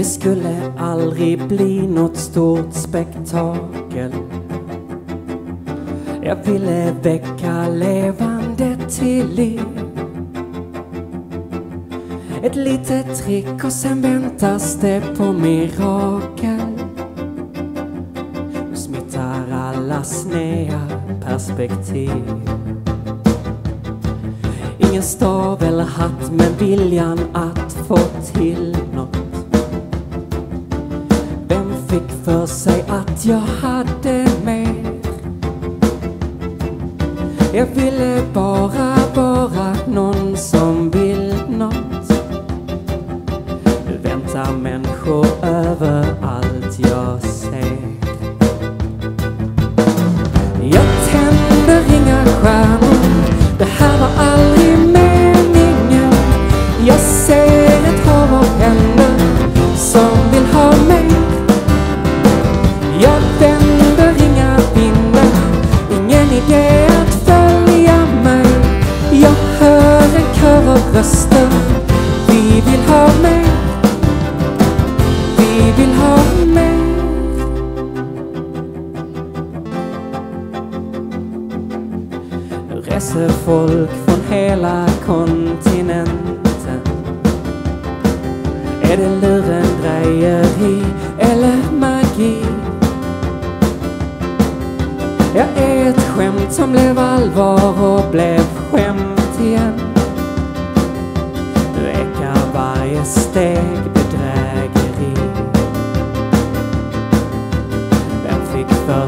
Det skulle aldrig bli något stort spektakel. Jag ville väcka levande till liv. Ett litet trick och sen väntas det på mirakel. Nu smittar alla snea perspektiv. Ingen stav eller hatt men viljan att få till något. Sig att jag hade mer? Jag ville bara vara någon som vill något. Nu väntar människor överallt jag ser. Jag Vi vill ha mer. Nu reser folk från hela kontinenten. Är det lurendrejeri eller magi? Jag är ett skämt som blev allvar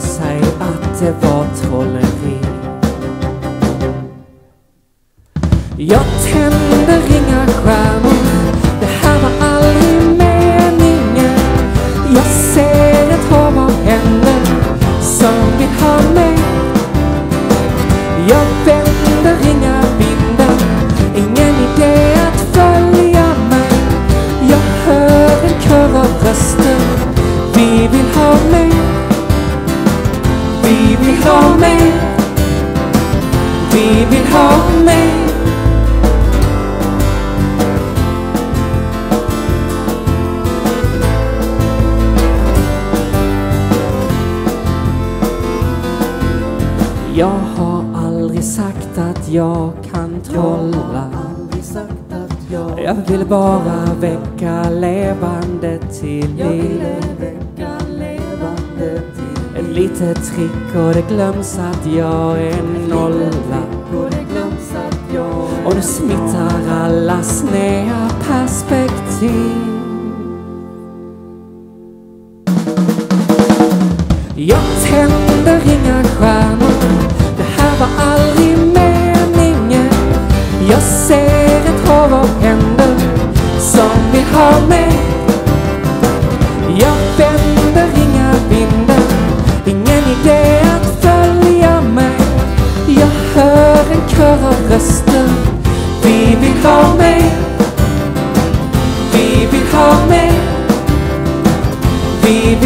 sig att det var trolleri? Jag tänder inga stjärnor, det här var aldrig meningen. Jag ser ha mig. Vi vill ha mig. Jag har aldrig sagt att jag kan trolla. Jag vill bara väcka levande till liv. Ett litet trick och det glöms att jag är nolla. Och det smittar alla snea perspektiv. Jag tänder inga stjärnor, det här var aldrig meningen. nästan Vi vill ha mer Vi vill ha mer Vi